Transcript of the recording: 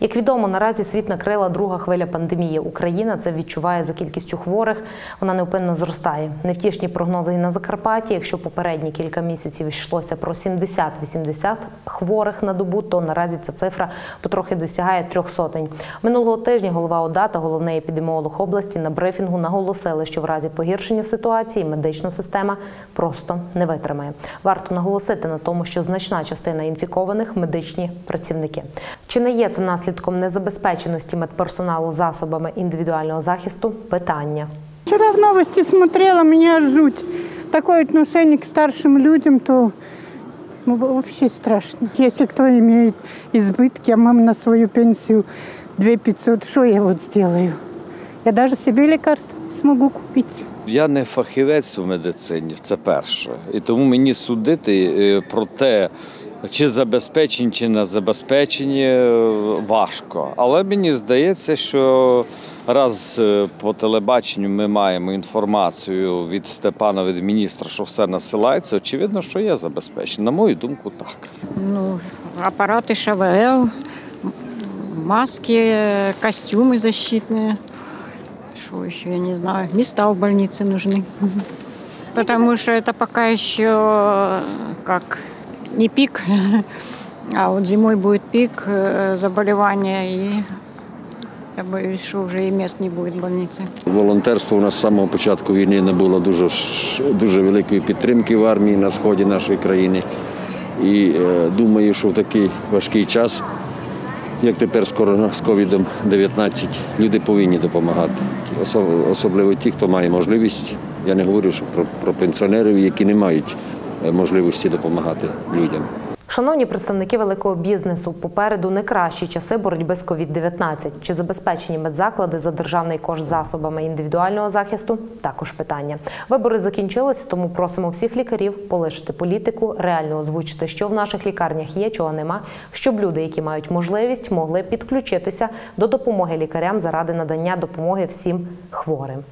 Як відомо, наразі світ накрила друга хвиля пандемії. Україна це відчуває за кількістю хворих. Вона неупинно зростає. Невтішні прогнози і на Закарпатті. Якщо попередні кілька місяців йшлося про 70-80 хворих на добу, то наразі ця цифра потрохи досягає трьох сотень. Минулого тижня голова ОДА та головний епідеміолог області на брифінгу наголосили, що в разі погіршення ситуації медична система просто не витримає. Варто наголосити на тому, що значна частина інфікованих медичні працівники. Чи не є це наслідком незабезпеченості медперсоналу засобами індивідуального захисту? Питання. Вчера в новости смотрела, меня жуть. Такое отношение к старшим людям, то ну, вообще страшно. Если кто имеет избытки, а мама на свою пенсию 2 500, что я вот сделаю? Я даже себе лекарства не смогу купить. Я не фахівець у медицині, це перше. І тому мені судити е, про те, чи забезпечені, чи не забезпечені, е, важко. Але мені здається, що раз е, по телебаченню ми маємо інформацію від Степана, від міністра, що все насилається, очевидно, що є забезпечено. На мою думку, так. Ну, аппараты ШВЛ, м, маски, костюмы защитные. Что еще, я не знаю. Места в больнице нужны. Потому что это пока еще как не пик, а вот зимой будет пик э, заболевания, и я боюсь, что уже и мест не будет в больнице. Волонтерство у нас з самого початку війни не було дуже, дуже великої підтримки в армії на сході нашої країни. І е, думаю, що в такий важкий час, як тепер з з ковідом-19, люди повинні допомагати. Особливо ті, хто має можливість. Я не говорю що про, про пенсіонерів, які не мають можливості допомагати людям. Шановні представники великого бізнесу, попереду не кращі часи боротьби з COVID-19. Чи забезпечені медзаклади за державний кошт засобами індивідуального захисту? Також питання. Вибори закінчилися, тому просимо всіх лікарів полишити політику, реально озвучити, що в наших лікарнях є, чого нема, щоб люди, які мають можливість, могли підключитися до допомоги лікарям заради надання допомоги всім хворим.